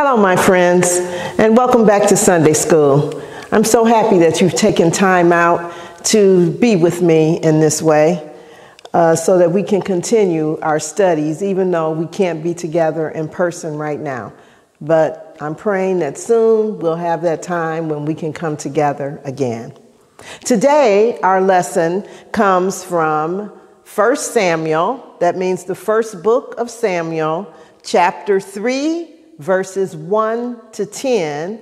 Hello, my friends, and welcome back to Sunday School. I'm so happy that you've taken time out to be with me in this way uh, so that we can continue our studies, even though we can't be together in person right now. But I'm praying that soon we'll have that time when we can come together again. Today, our lesson comes from 1 Samuel, that means the first book of Samuel, chapter 3, verses 1 to 10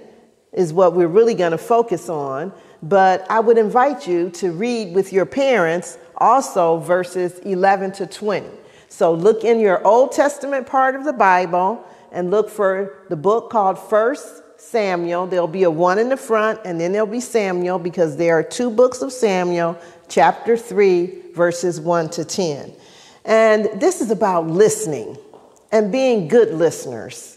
is what we're really going to focus on. But I would invite you to read with your parents also verses 11 to 20. So look in your Old Testament part of the Bible and look for the book called First Samuel. There'll be a one in the front and then there'll be Samuel because there are two books of Samuel, chapter 3, verses 1 to 10. And this is about listening and being good listeners.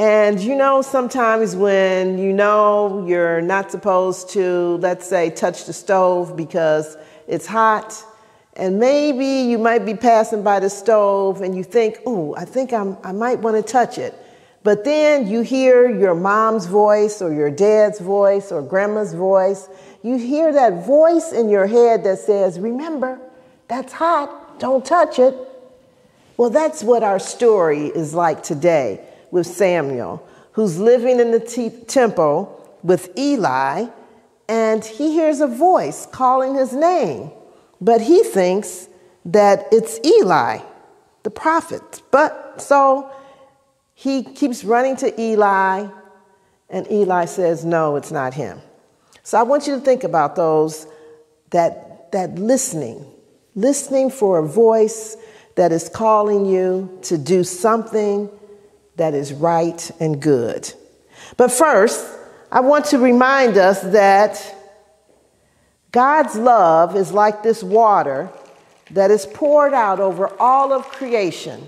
And you know, sometimes when you know you're not supposed to, let's say, touch the stove because it's hot, and maybe you might be passing by the stove and you think, oh, I think I'm, I might want to touch it. But then you hear your mom's voice or your dad's voice or grandma's voice. You hear that voice in your head that says, remember, that's hot, don't touch it. Well, that's what our story is like today with Samuel, who's living in the t- temple with Eli, and he hears a voice calling his name, but he thinks that it's Eli, the prophet. But so he keeps running to Eli, and Eli says, No, it's not him. So I want you to think about those that, that listening, listening for a voice that is calling you to do something that is right and good. But first, I want to remind us that God's love is like this water that is poured out over all of creation.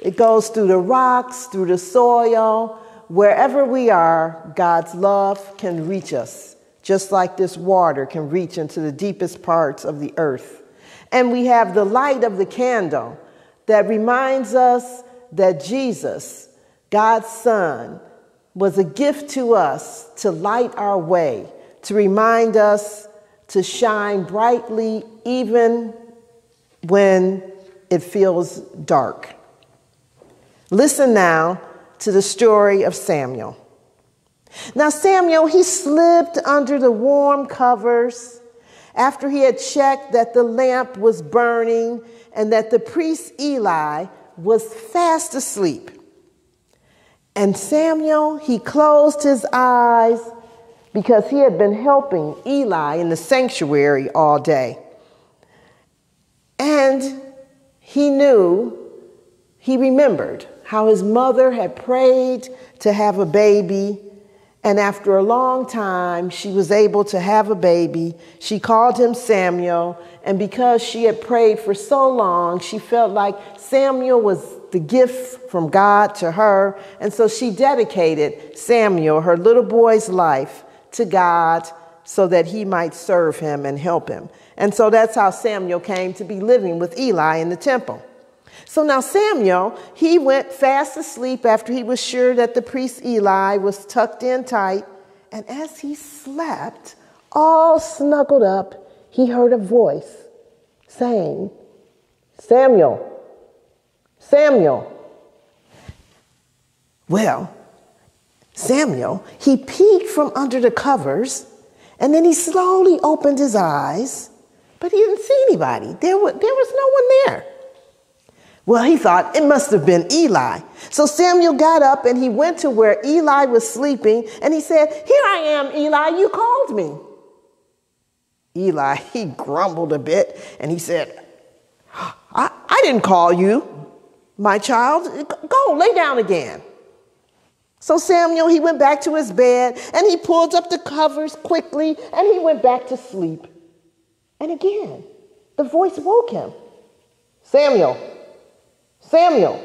It goes through the rocks, through the soil, wherever we are, God's love can reach us, just like this water can reach into the deepest parts of the earth. And we have the light of the candle that reminds us that Jesus, God's Son, was a gift to us to light our way, to remind us to shine brightly even when it feels dark. Listen now to the story of Samuel. Now, Samuel, he slipped under the warm covers after he had checked that the lamp was burning and that the priest Eli was fast asleep. And Samuel, he closed his eyes because he had been helping Eli in the sanctuary all day. And he knew, he remembered how his mother had prayed to have a baby. And after a long time, she was able to have a baby. She called him Samuel. And because she had prayed for so long, she felt like Samuel was the gift from God to her. And so she dedicated Samuel, her little boy's life, to God so that he might serve him and help him. And so that's how Samuel came to be living with Eli in the temple. So now Samuel, he went fast asleep after he was sure that the priest Eli was tucked in tight. And as he slept, all snuggled up, he heard a voice saying, Samuel, Samuel. Well, Samuel, he peeked from under the covers and then he slowly opened his eyes, but he didn't see anybody. There, was, there was no one there. Well, he thought it must have been Eli. So Samuel got up and he went to where Eli was sleeping and he said, Here I am, Eli, you called me. Eli, he grumbled a bit and he said, I, I didn't call you. My child, go lay down again. So Samuel, he went back to his bed and he pulled up the covers quickly and he went back to sleep. And again, the voice woke him Samuel, Samuel.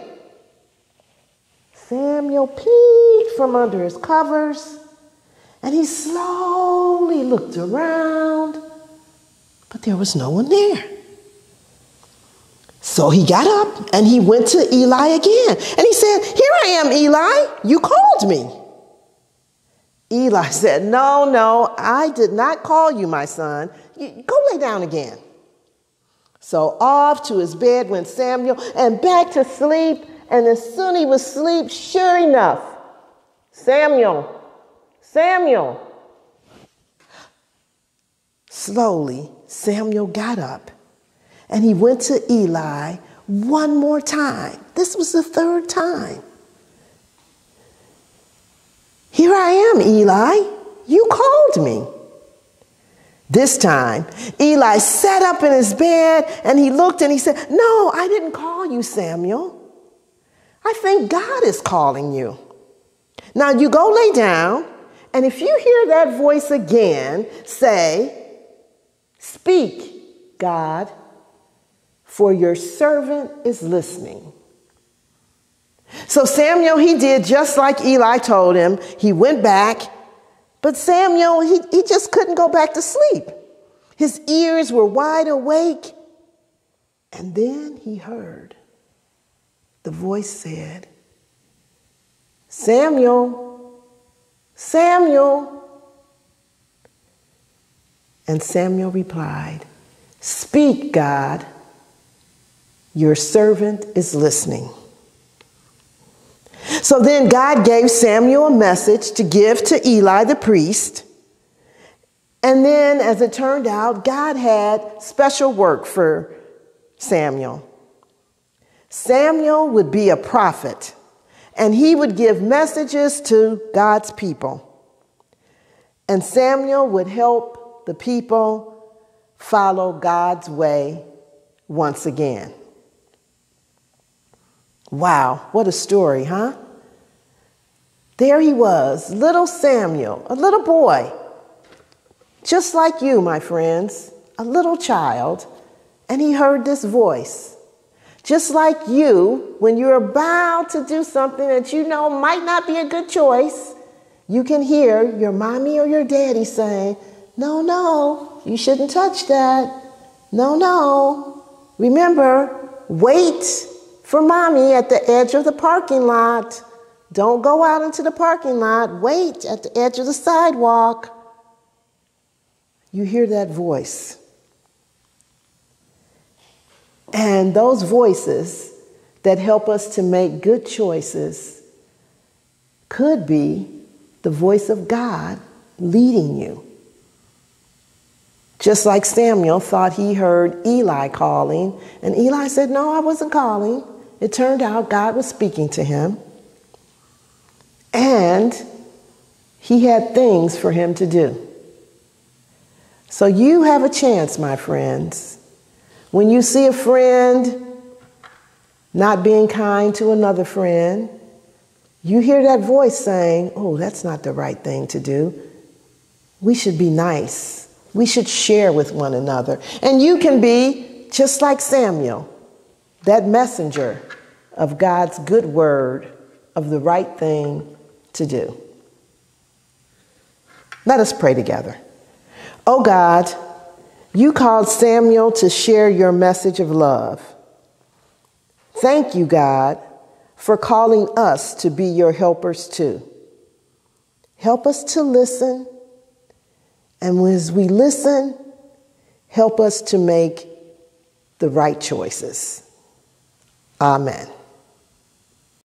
Samuel peeked from under his covers and he slowly looked around, but there was no one there. So he got up and he went to Eli again. And he said, Here I am, Eli. You called me. Eli said, No, no, I did not call you, my son. Go lay down again. So off to his bed went Samuel and back to sleep. And as soon he was asleep, sure enough, Samuel, Samuel. Slowly, Samuel got up and he went to Eli one more time. This was the third time. Here I am, Eli. You called me. This time, Eli sat up in his bed and he looked and he said, No, I didn't call you, Samuel. I think God is calling you. Now you go lay down, and if you hear that voice again, say, Speak, God, for your servant is listening. So Samuel, he did just like Eli told him. He went back, but Samuel, he, he just couldn't go back to sleep. His ears were wide awake. And then he heard the voice said, Samuel, Samuel. And Samuel replied, Speak, God, your servant is listening. So then God gave Samuel a message to give to Eli the priest. And then, as it turned out, God had special work for Samuel. Samuel would be a prophet, and he would give messages to God's people. And Samuel would help the people follow God's way once again. Wow, what a story, huh? There he was, little Samuel, a little boy, just like you, my friends, a little child, and he heard this voice. Just like you, when you're about to do something that you know might not be a good choice, you can hear your mommy or your daddy saying, No, no, you shouldn't touch that. No, no. Remember, wait for mommy at the edge of the parking lot. Don't go out into the parking lot. Wait at the edge of the sidewalk. You hear that voice. And those voices that help us to make good choices could be the voice of God leading you. Just like Samuel thought he heard Eli calling, and Eli said, No, I wasn't calling. It turned out God was speaking to him, and he had things for him to do. So you have a chance, my friends. When you see a friend not being kind to another friend, you hear that voice saying, Oh, that's not the right thing to do. We should be nice. We should share with one another. And you can be just like Samuel that messenger of God's good word of the right thing to do. Let us pray together. Oh God, you called Samuel to share your message of love. Thank you, God, for calling us to be your helpers too. Help us to listen, and as we listen, help us to make the right choices. Amen.